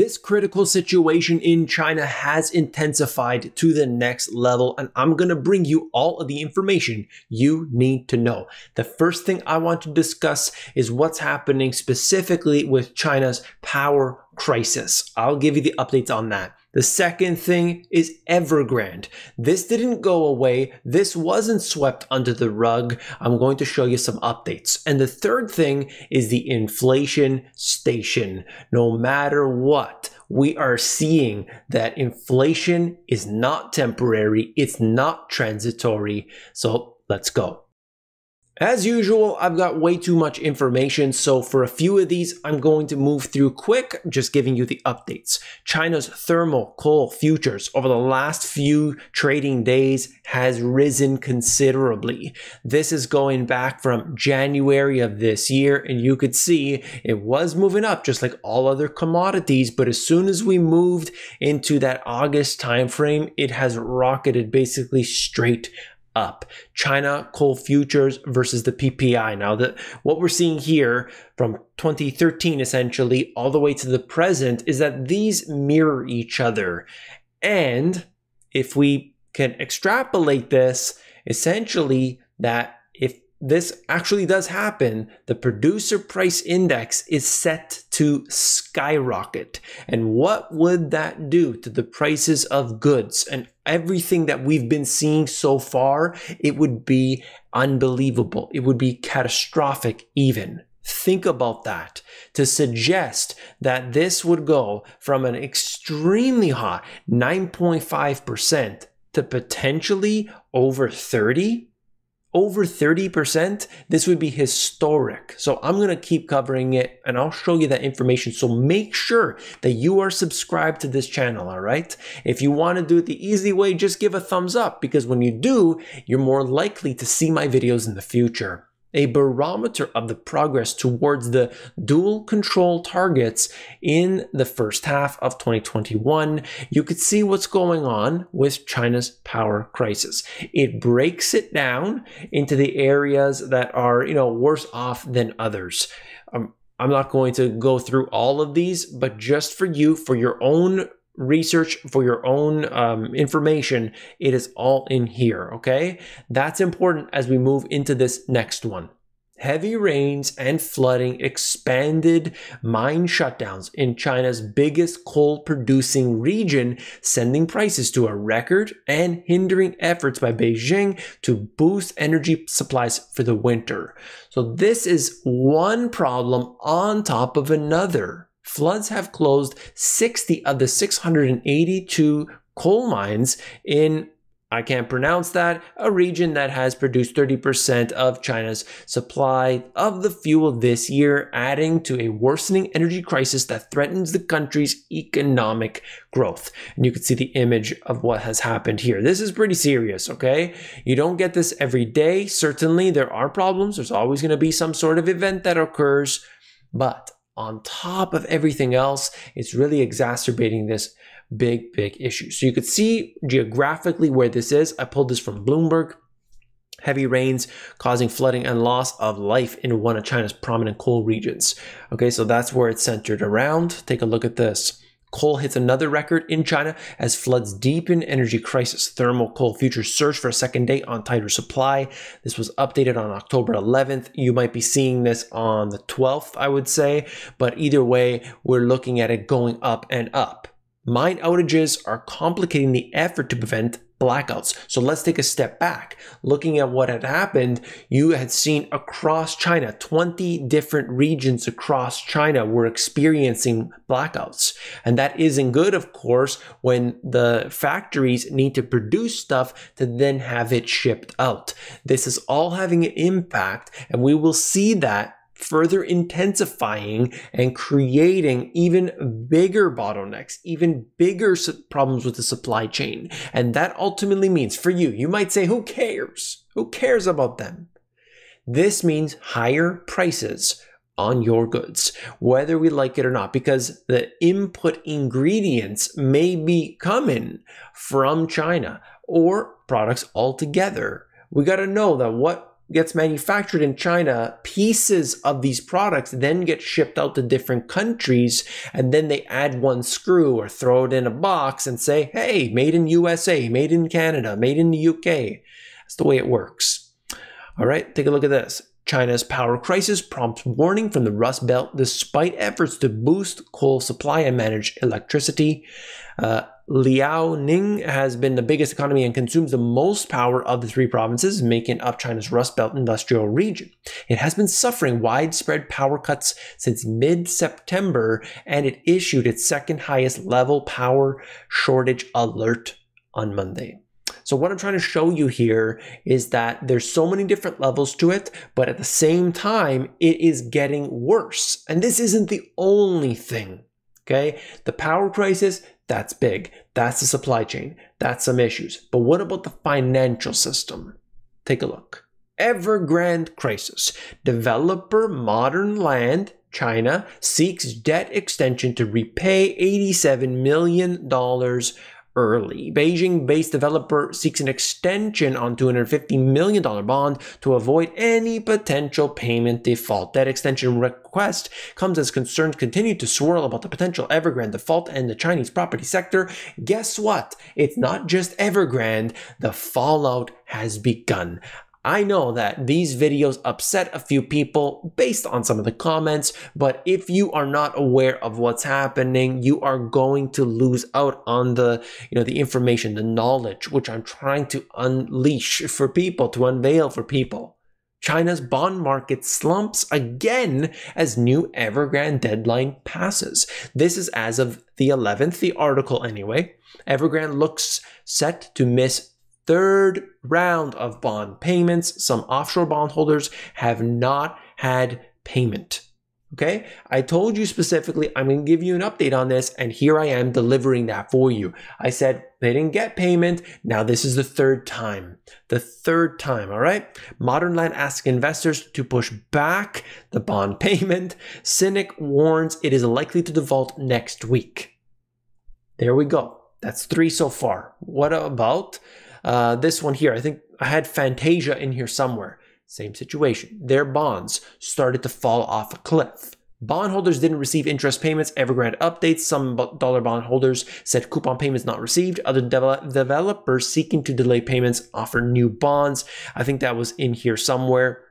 This critical situation in China has intensified to the next level, and I'm gonna bring you all of the information you need to know. The first thing I want to discuss is what's happening specifically with China's power crisis. I'll give you the updates on that. The second thing is Evergrande. This didn't go away. This wasn't swept under the rug. I'm going to show you some updates. And the third thing is the inflation station. No matter what, we are seeing that inflation is not temporary. It's not transitory. So let's go. As usual, I've got way too much information, so for a few of these, I'm going to move through quick, just giving you the updates. China's thermal coal futures over the last few trading days has risen considerably. This is going back from January of this year, and you could see it was moving up just like all other commodities, but as soon as we moved into that August timeframe, it has rocketed basically straight up. China coal futures versus the PPI. Now, that what we're seeing here from 2013 essentially all the way to the present is that these mirror each other. And if we can extrapolate this, essentially that this actually does happen, the producer price index is set to skyrocket. And what would that do to the prices of goods and everything that we've been seeing so far? It would be unbelievable. It would be catastrophic, even. Think about that. To suggest that this would go from an extremely hot 9.5% to potentially over 30 over 30%, this would be historic. So I'm going to keep covering it and I'll show you that information. So make sure that you are subscribed to this channel, all right? If you want to do it the easy way, just give a thumbs up because when you do, you're more likely to see my videos in the future a barometer of the progress towards the dual control targets in the first half of 2021, you could see what's going on with China's power crisis. It breaks it down into the areas that are, you know, worse off than others. Um, I'm not going to go through all of these, but just for you, for your own research for your own um, information, it is all in here, okay? That's important as we move into this next one. Heavy rains and flooding expanded mine shutdowns in China's biggest coal producing region, sending prices to a record and hindering efforts by Beijing to boost energy supplies for the winter. So, this is one problem on top of another. Floods have closed 60 of the 682 coal mines in I can't pronounce that, a region that has produced 30% of China's supply of the fuel this year, adding to a worsening energy crisis that threatens the country's economic growth. And you can see the image of what has happened here. This is pretty serious, okay? You don't get this every day. Certainly, there are problems. There's always going to be some sort of event that occurs. But on top of everything else, it's really exacerbating this big, big issue. So you could see geographically where this is. I pulled this from Bloomberg. Heavy rains causing flooding and loss of life in one of China's prominent coal regions. Okay, so that's where it's centered around. Take a look at this. Coal hits another record in China as floods deepen energy crisis. Thermal coal futures surge for a second day on tighter supply. This was updated on October 11th. You might be seeing this on the 12th, I would say, but either way, we're looking at it going up and up. Mine outages are complicating the effort to prevent blackouts. So let's take a step back. Looking at what had happened, you had seen across China, 20 different regions across China were experiencing blackouts. And that isn't good, of course, when the factories need to produce stuff to then have it shipped out. This is all having an impact, and we will see that further intensifying and creating even bigger bottlenecks, even bigger problems with the supply chain. And that ultimately means for you, you might say, who cares? Who cares about them? This means higher prices on your goods, whether we like it or not, because the input ingredients may be coming from China or products altogether. We got to know that what gets manufactured in China, pieces of these products then get shipped out to different countries, and then they add one screw or throw it in a box and say, hey, made in USA, made in Canada, made in the UK. That's the way it works. All right, take a look at this. China's power crisis prompts warning from the Rust Belt despite efforts to boost coal supply and manage electricity. Uh, Liaoning has been the biggest economy and consumes the most power of the three provinces, making up China's Rust Belt industrial region. It has been suffering widespread power cuts since mid September, and it issued its second highest level power shortage alert on Monday. So what I'm trying to show you here is that there's so many different levels to it, but at the same time, it is getting worse. And this isn't the only thing. Okay. The power crisis, that's big. That's the supply chain. That's some issues. But what about the financial system? Take a look. Evergrande crisis. Developer Modern Land, China, seeks debt extension to repay $87 million early. Beijing based developer seeks an extension on $250 million bond to avoid any potential payment default. That extension request comes as concerns continue to swirl about the potential Evergrande default and the Chinese property sector. Guess what? It's not just Evergrande, the fallout has begun. I know that these videos upset a few people based on some of the comments, but if you are not aware of what's happening, you are going to lose out on the, you know, the information, the knowledge, which I'm trying to unleash for people, to unveil for people. China's bond market slumps again as new Evergrande deadline passes. This is as of the 11th, the article anyway. Evergrande looks set to miss third round of bond payments. Some offshore bondholders have not had payment. Okay, I told you specifically I'm going to give you an update on this, and here I am delivering that for you. I said they didn't get payment. Now this is the third time. The third time, all right? Modern Land asks investors to push back the bond payment. Sinic warns it is likely to default next week. There we go. That's three so far. What about uh, this one here, I think I had Fantasia in here somewhere. Same situation. Their bonds started to fall off a cliff. Bondholders didn't receive interest payments. Evergrande updates. Some dollar bondholders said coupon payments not received. Other de- developers seeking to delay payments offer new bonds. I think that was in here somewhere.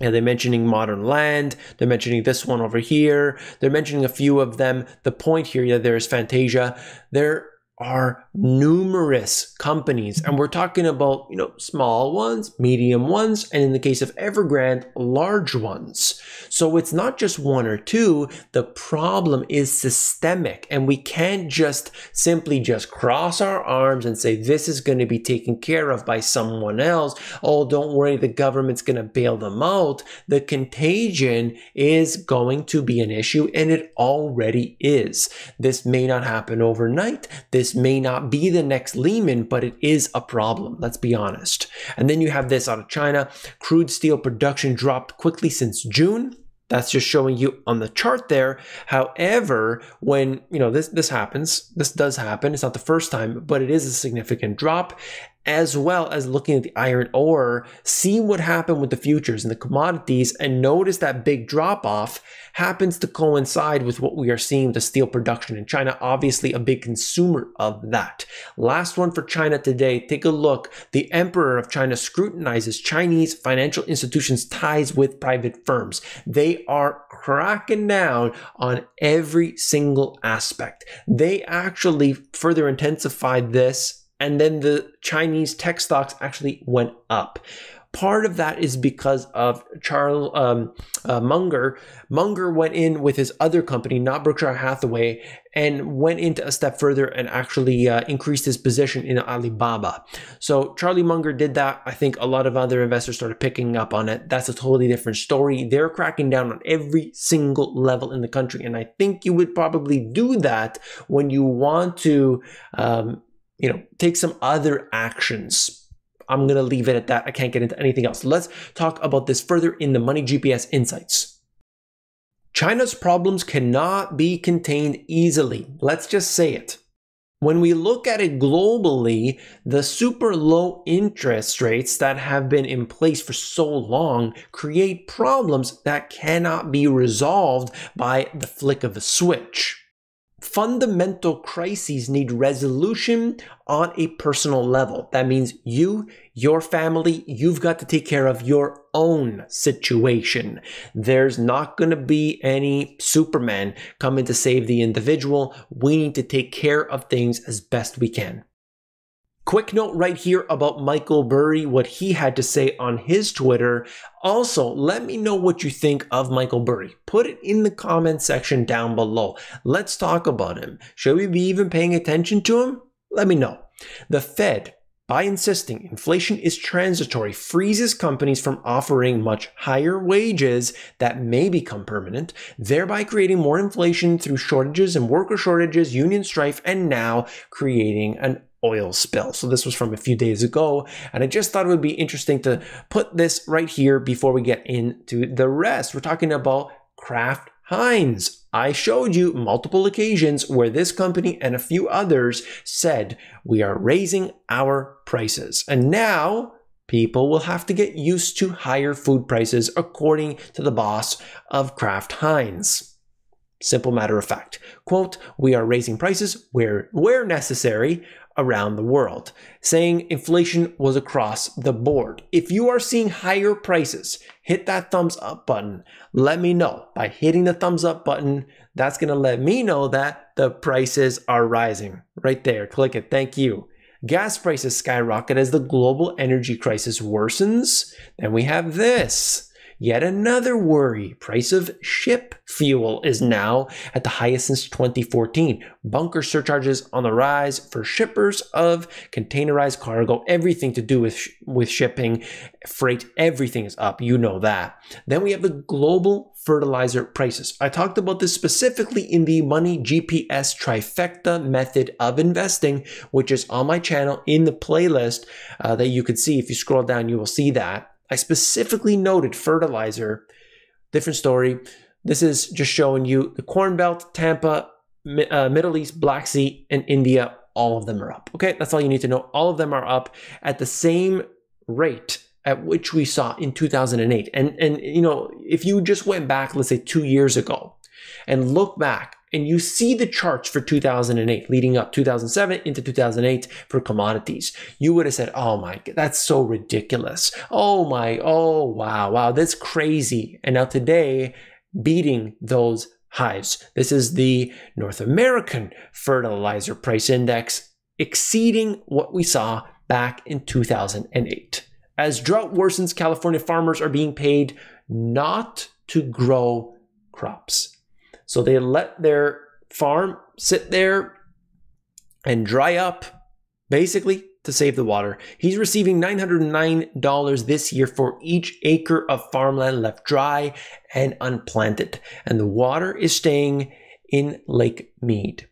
And they're mentioning modern land. They're mentioning this one over here. They're mentioning a few of them. The point here, yeah, there is Fantasia. They're are numerous companies and we're talking about you know small ones medium ones and in the case of evergrande large ones. So it's not just one or two. The problem is systemic and we can't just simply just cross our arms and say this is going to be taken care of by someone else. Oh don't worry the government's going to bail them out. The contagion is going to be an issue and it already is. This may not happen overnight. This may not be the next Lehman, but it is a problem. Let's be honest. And then you have this out of China. Crude steel production dropped quickly since June. That's just showing you on the chart there. However, when you know this this happens, this does happen. It's not the first time, but it is a significant drop as well as looking at the iron ore, see what happened with the futures and the commodities, and notice that big drop off happens to coincide with what we are seeing with the steel production in China. Obviously, a big consumer of that. Last one for China today. Take a look. The Emperor of China scrutinizes Chinese financial institutions' ties with private firms. They are cracking down on every single aspect. They actually further intensified this and then the Chinese tech stocks actually went up. Part of that is because of Charles um, uh, Munger. Munger went in with his other company, not Berkshire Hathaway, and went into a step further and actually uh, increased his position in Alibaba. So Charlie Munger did that. I think a lot of other investors started picking up on it. That's a totally different story. They're cracking down on every single level in the country, and I think you would probably do that when you want to. Um, you know, take some other actions. I'm going to leave it at that. I can't get into anything else. Let's talk about this further in the Money GPS insights. China's problems cannot be contained easily. Let's just say it. When we look at it globally, the super low interest rates that have been in place for so long create problems that cannot be resolved by the flick of a switch fundamental crises need resolution on a personal level. That means you, your family, you've got to take care of your own situation. There's not going to be any Superman coming to save the individual. We need to take care of things as best we can. Quick note right here about Michael Burry, what he had to say on his Twitter. Also, let me know what you think of Michael Burry. Put it in the comment section down below. Let's talk about him. Should we be even paying attention to him? Let me know. The Fed, by insisting inflation is transitory, freezes companies from offering much higher wages that may become permanent, thereby creating more inflation through shortages and worker shortages, union strife, and now creating an oil spill. So this was from a few days ago, and I just thought it would be interesting to put this right here before we get into the rest. We're talking about Kraft Heinz. I showed you multiple occasions where this company and a few others said we are raising our prices. And now people will have to get used to higher food prices according to the boss of Kraft Heinz. Simple matter of fact. Quote, we are raising prices where, where necessary around the world, saying inflation was across the board. If you are seeing higher prices, hit that thumbs up button. Let me know. By hitting the thumbs up button, that's going to let me know that the prices are rising. Right there, click it. Thank you. Gas prices skyrocket as the global energy crisis worsens. Then we have this. Yet another worry. Price of ship fuel is now at the highest since 2014. Bunker surcharges on the rise for shippers of containerized cargo. Everything to do with, sh- with shipping, freight, everything is up. You know that. Then we have the global fertilizer prices. I talked about this specifically in the Money GPS trifecta method of investing, which is on my channel in the playlist uh, that you could see. If you scroll down, you will see that. I specifically noted fertilizer. Different story. This is just showing you the Corn Belt, Tampa, uh, Middle East, Black Sea, and India. All of them are up. Okay, that's all you need to know. All of them are up at the same rate at which we saw in 2008. And and you know, if you just went back, let's say two years ago, and look back and you see the charts for 2008 leading up 2007 into 2008 for commodities. You would have said oh my that's so ridiculous. Oh my oh wow wow that's crazy. And now today beating those highs. This is the north american fertilizer price index exceeding what we saw back in 2008 as drought worsens california farmers are being paid not to grow crops so they let their farm sit there and dry up, basically to save the water. He's receiving $909 this year for each acre of farmland left dry and unplanted. And the water is staying in Lake Mead.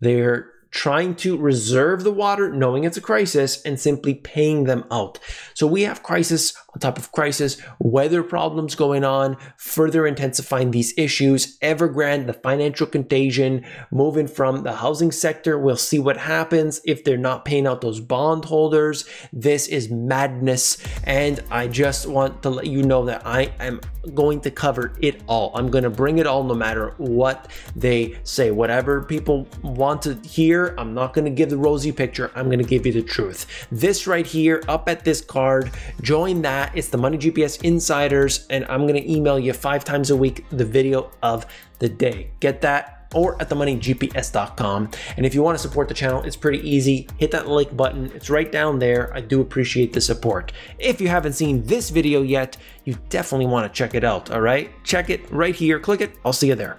They're trying to reserve the water, knowing it's a crisis, and simply paying them out. So we have crisis on top of crisis, weather problems going on, further intensifying these issues. Evergrande, the financial contagion, moving from the housing sector. We'll see what happens if they're not paying out those bondholders. This is madness. And I just want to let you know that I am going to cover it all. I'm going to bring it all no matter what they say. Whatever people want to hear, I'm not going to give the rosy picture. I'm going to give you the truth. This right here, up at this card, join that. It's the Money GPS Insiders, and I'm gonna email you five times a week the video of the day. Get that or at themoneygps.com. And if you want to support the channel, it's pretty easy. Hit that like button. It's right down there. I do appreciate the support. If you haven't seen this video yet, you definitely want to check it out, all right? Check it right here. Click it. I'll see you there.